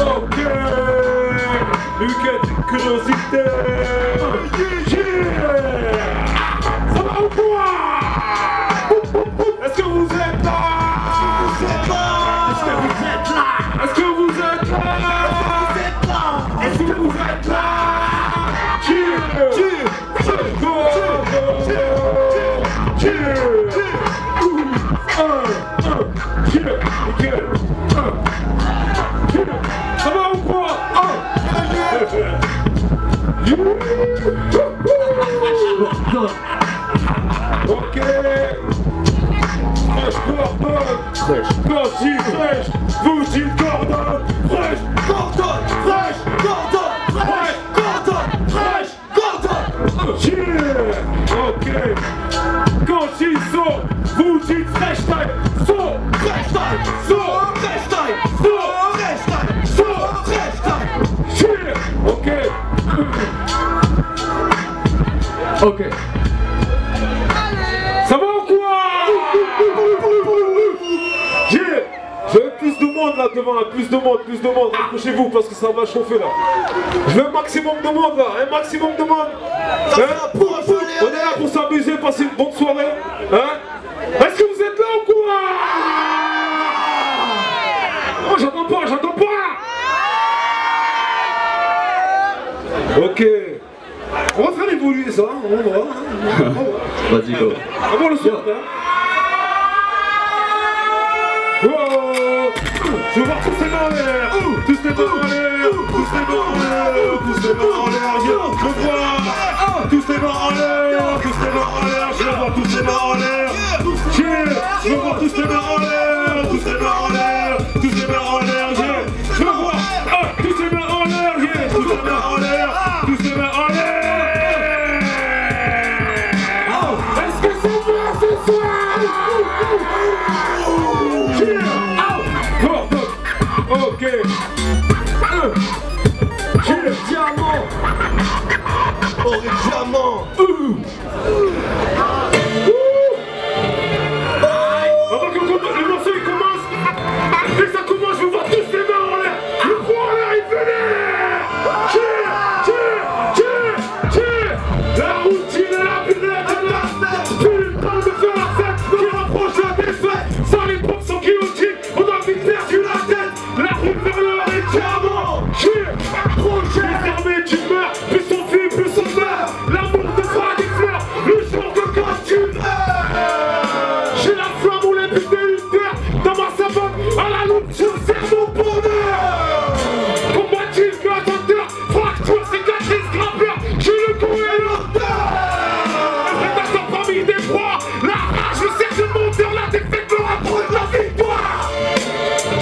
Okay, ülket kırılsın. Fraîche, Nancy, fraîche, vous dites Gordon, fraîche, Gordon, fraîche, Gordon, fraîche, Gordon, fraîche, Gordon. Yeah, ok. Quand ils sont, vous dites fraîche taille, saut, fraîche taille, saut, fraîche taille, saut, fraîche taille, saut, fraîche taille. Yeah, ok. Ok. Là devant, là. plus de monde, plus de monde. Accrochez-vous parce que ça va chauffer là. Je veux un maximum de monde là, un maximum de monde. Hein On est là pour s'amuser, passer une bonne soirée. Hein Est-ce que vous êtes là ou quoi? Oh j'entends pas, j'entends pas Ok. On va faire évoluer ça, on va voir. hein. On va voir. Vas-y, go. Avant le soir, hein Je veux voir tous ces mains en l'air Tous les mains en l'air Tous les mains en l'air Tous les mains en l'air Je veux voir Tous les mains en l'air Tous les mains en l'air Je veux voir tous les mains en l'air Je veux voir tous les mains en l'air Tous les mains en l'air Origamon Origamon froid, la rage, le cercle monté en la défaite, le rapport de la victoire.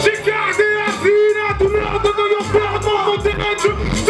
J'ai gardé la vie, la douleur de nos perdants, mon terrain, je